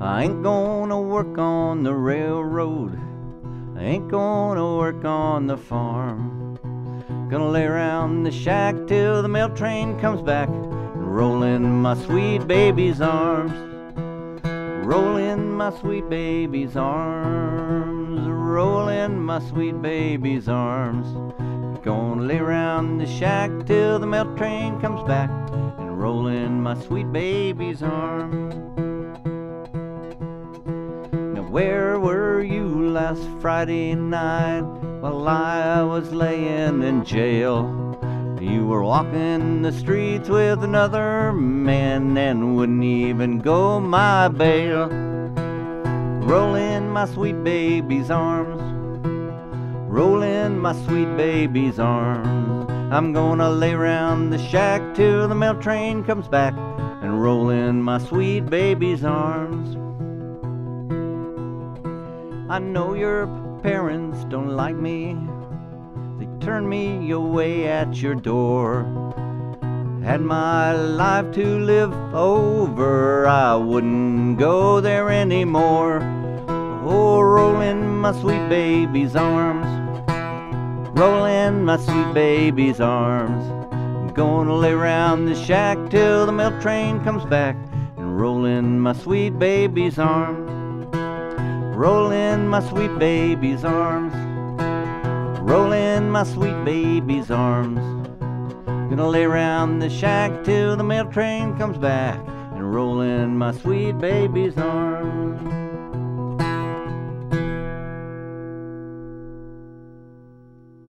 I ain't gonna work on the railroad. I ain't gonna work on the farm. Gonna lay around the shack till the mail train comes back and roll in my sweet baby's arms. Roll in my sweet baby's arms. Roll in my sweet baby's arms. Gonna lay around the shack till the mail train comes back and roll in my sweet baby's arms. Where were you last Friday night while I was laying in jail? You were walking the streets with another man and wouldn't even go my bail. Roll in my sweet baby's arms. Roll in my sweet baby's arms. I'm gonna lay round the shack till the mail train comes back and roll in my sweet baby's arms. I know your parents don't like me. They turn me away at your door. Had my life to live over, I wouldn't go there anymore. Oh, roll in my sweet baby's arms. Roll in my sweet baby's arms. I'm gonna lay round the shack till the mail train comes back and roll in my sweet baby's arms. Roll in my sweet baby's arms. Roll in my sweet baby's arms. Gonna lay round the shack till the mail train comes back and roll in my sweet baby's arms.